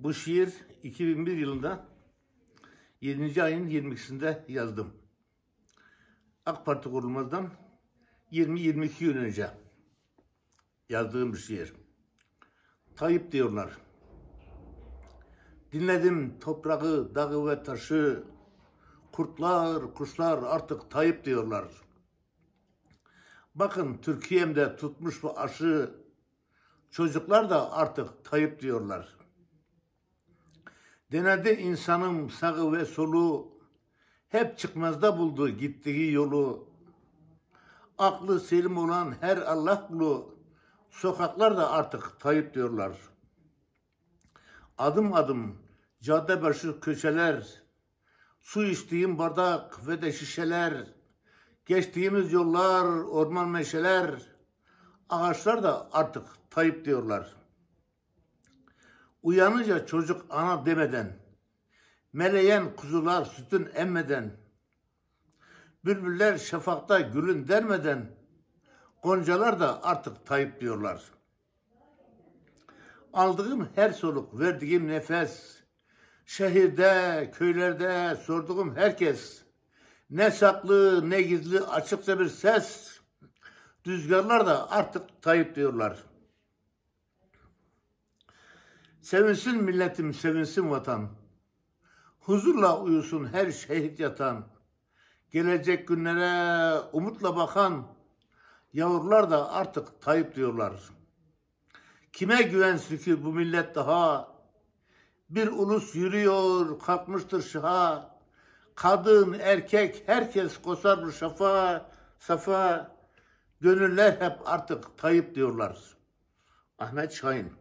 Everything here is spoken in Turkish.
Bu şiir 2001 yılında 7. ayın 22'sinde yazdım. AK Parti kurulmazdan 20-22 gün önce yazdığım bir şiir. Tayyip diyorlar. Dinledim toprağı, dağı ve taşı. Kurtlar, kuşlar artık Tayyip diyorlar. Bakın Türkiye'mde tutmuş bu aşı. Çocuklar da artık Tayyip diyorlar. Denedi insanım sağı ve solu. Hep çıkmazda buldu gittiği yolu. Aklı selim olan her Allah kulu. Sokaklar da artık Tayyip diyorlar. Adım adım cadde başı köşeler, su içtiğim bardak ve de şişeler, geçtiğimiz yollar, orman meşeler, ağaçlar da artık Tayyip diyorlar. Uyanınca çocuk ana demeden, meleyen kuzular sütün emmeden, bülbüller şafakta gülün dermeden, goncalar da artık Tayyip diyorlar. Aldığım her soluk, verdiğim nefes, şehirde, köylerde sorduğum herkes, ne saklı ne gizli açıkça bir ses, rüzgarlar da artık Tayyip diyorlar. Sevinsin milletim, sevinsin vatan. Huzurla uyusun her şehit yatan. Gelecek günlere umutla bakan yavrular da artık Tayyip diyorlar. Kime güvensin ki bu millet daha? Bir ulus yürüyor, kalkmıştır şaha. Kadın, erkek, herkes kosar bu şafa, safa. Gönüller hep artık Tayyip diyorlar. Ahmet Şahin